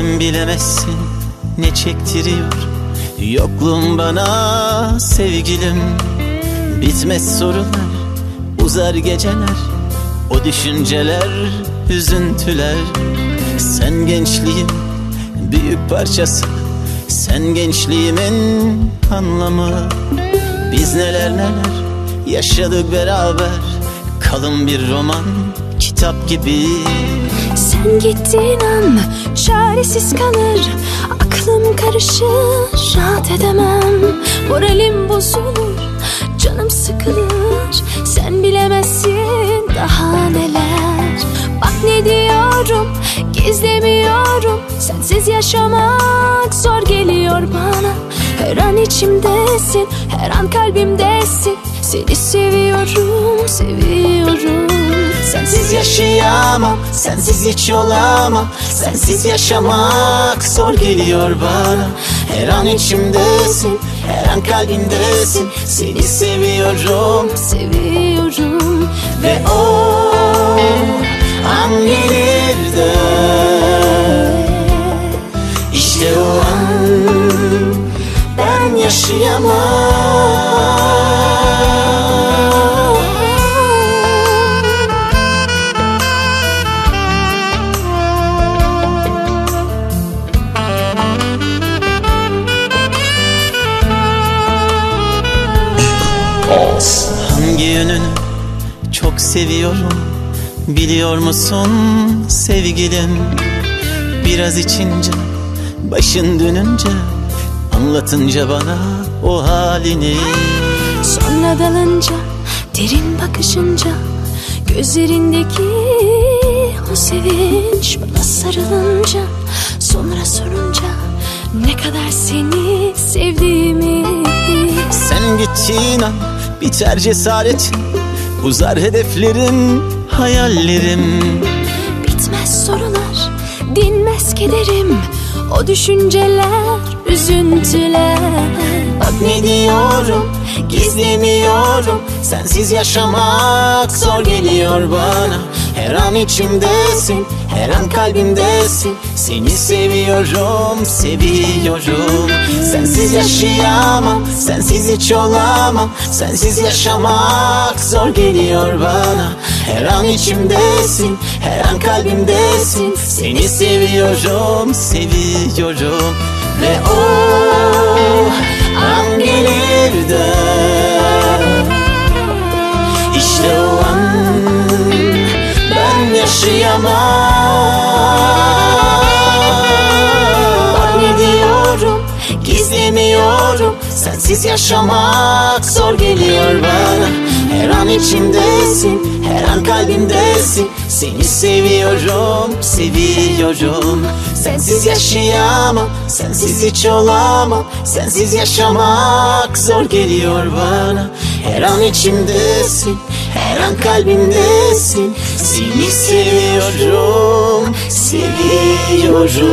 Sen bilemezsin ne çektiriyor. Yokluğun bana sevgilim. Bitmez sorular Uzar geceler. O düşünceler Üzüntüler. Sen gençliğim Büyük parçası. Sen gençliğimin anlamı. Biz neler neler Yaşadık beraber. Kalın bir roman Kitap gibi. Sen gittiğin an çaresiz kalır. Aklım karışır rahat edemem. Moralim bozulur canım sıkılır. Sen bilemezsin daha neler. Bak ne diyorum gizlemiyorum. Sensiz yaşamak zor geliyor bana. Her an içimdesin her an kalbimdesin. Seni seviyorum seviyorum Sensiz yaşayamam, sensiz hiç olamam. Sensiz yaşamak zor geliyor bana. Her an içimdesin, her an kalbimdesin Seni seviyorum seviyorum. Ve o an gelir de İşte o an ben yaşayamam Hangi yönünü çok seviyorum Biliyor musun sevgilim? Biraz içince başın dönünce Anlatınca bana o halini. Sonra dalınca derin bakışınca Gözlerindeki o sevinç Bana sarılınca sonra sorunca Ne kadar seni sevdiğimi Sen gittiğin an biter cesaretin Uzar hedeflerim, hayallerim. Bitmez sorular, dinmez kederim. O düşünceler, üzüntüler. Bak ne diyorum, gizlemiyorum. Sensiz yaşamak zor geliyor bana. Her an içimdesin, her an kalbimdesin. Seni seviyorum, seviyorum Sensiz yaşayamam, sensiz hiç olamam. Sensiz yaşamak zor geliyor bana. Her an içimdesin, her an kalbimdesin. Seni seviyorum, seviyorum. Ve o an gelir de İşte o an ben yaşayamam gizlemiyorum. Sensiz yaşamak zor geliyor bana. Her an içimdesin her an kalbimdesin. Seni seviyorum seviyorum. Sensiz yaşayamam sensiz hiç olamam. Sensiz yaşamak zor geliyor bana. Her an içimdesin her an kalbimdesin. Seni seviyorum seviyorum